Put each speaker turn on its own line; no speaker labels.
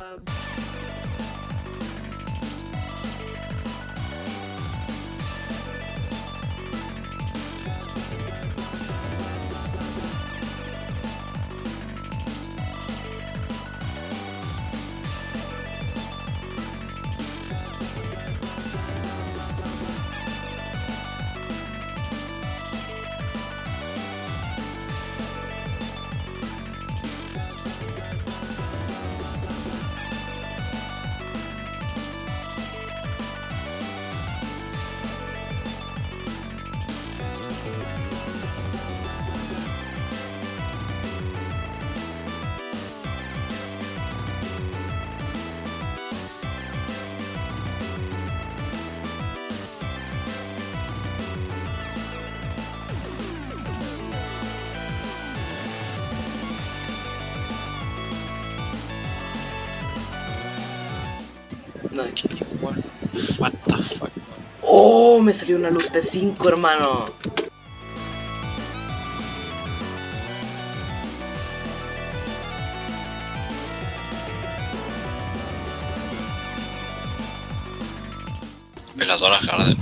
Club. Nice. What, the fuck?
Oh, me salió una luz de 5, hermano.
Veladora Garden.